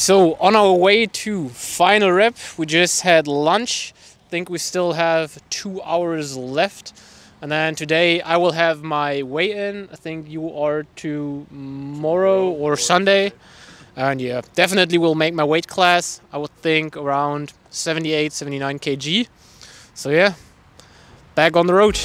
So on our way to final rep, we just had lunch. I think we still have two hours left. And then today I will have my weigh-in. I think you are to tomorrow or Sunday. And yeah, definitely will make my weight class. I would think around 78, 79 kg. So yeah, back on the road.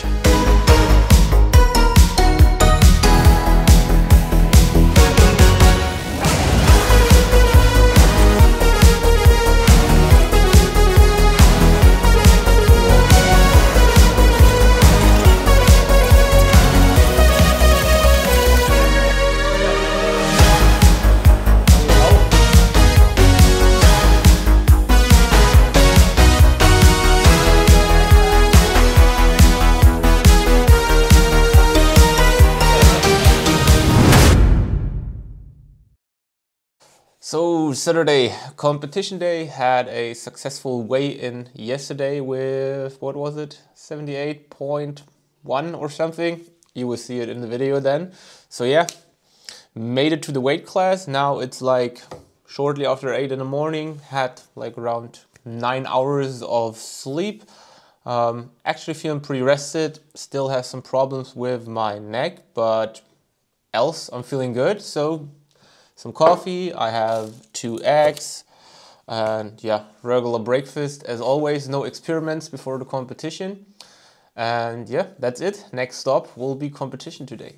So Saturday competition day had a successful weigh-in yesterday with what was it? 78.1 or something? You will see it in the video then. So yeah made it to the weight class. Now it's like shortly after 8 in the morning had like around 9 hours of sleep. Um, actually feeling pretty rested. Still have some problems with my neck but else I'm feeling good. So some coffee, I have two eggs, and yeah, regular breakfast. As always, no experiments before the competition. And yeah, that's it. Next stop will be competition today.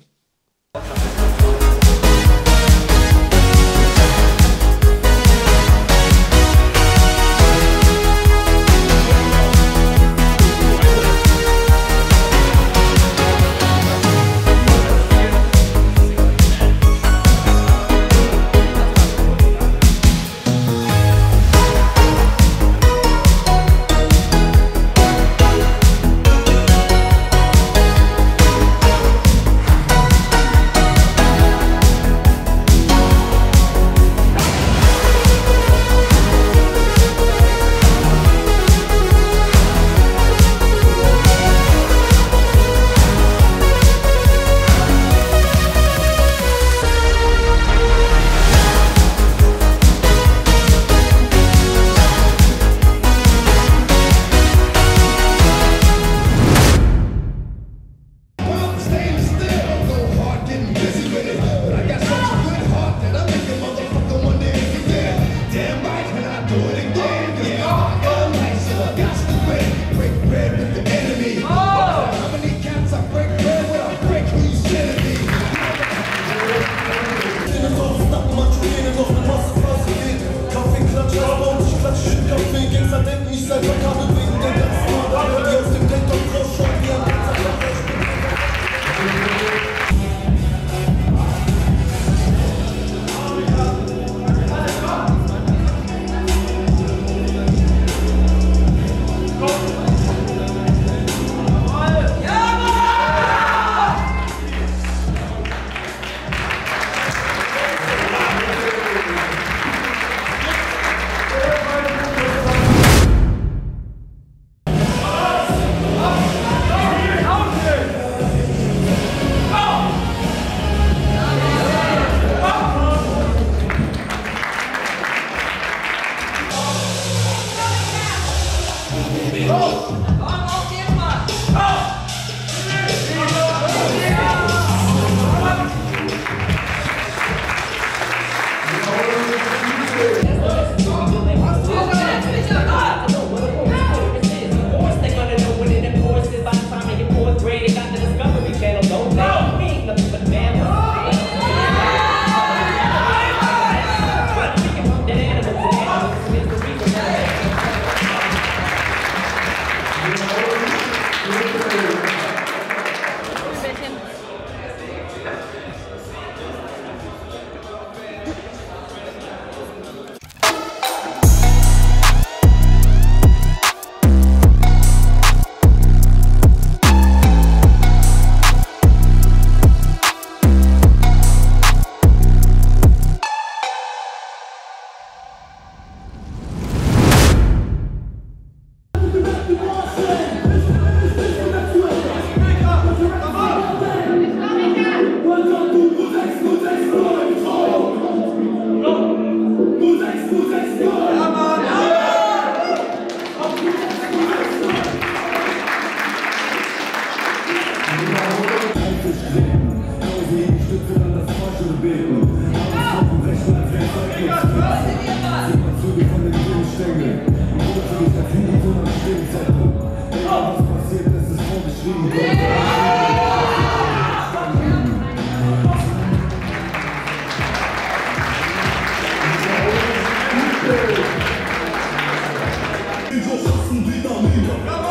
I'ma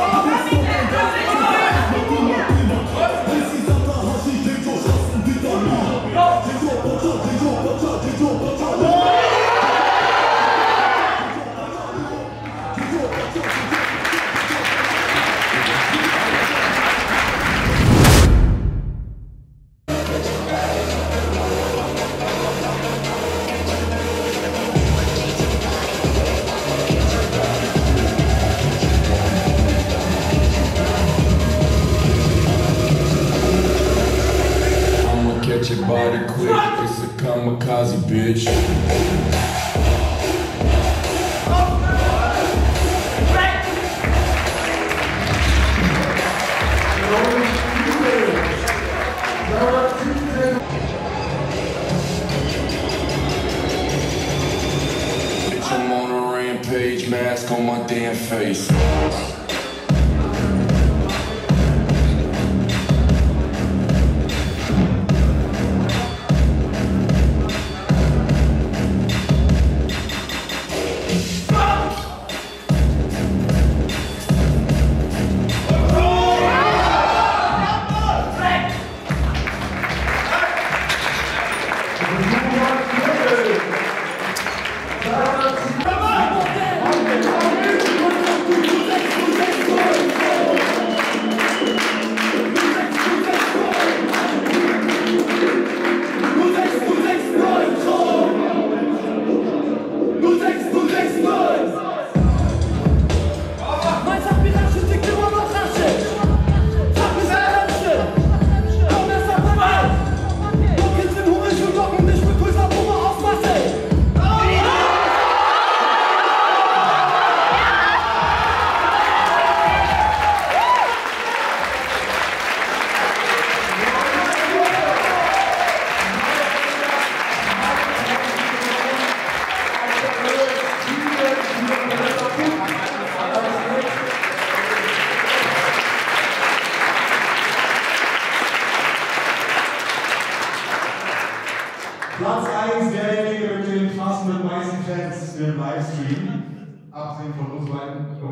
It's a kamikaze, bitch. Mask on my damn face.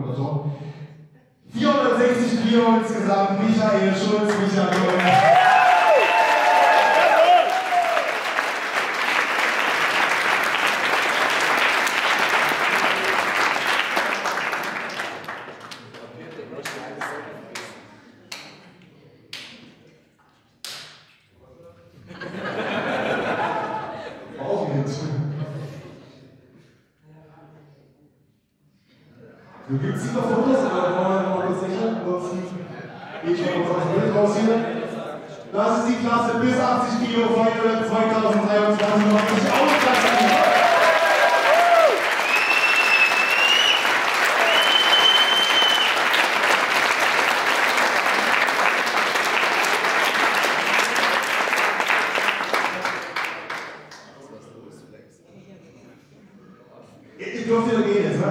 Oder so. 460 Kilo insgesamt. Michael Schulz, Michael. gibt sieben Fotos, aber neun haben wir gesichert. Ansonsten geht schon auf das Bild raus hier. Das ist die Klasse bis 80 Kilo Feuerwehr 2023. It doesn't o Felgueiras, né?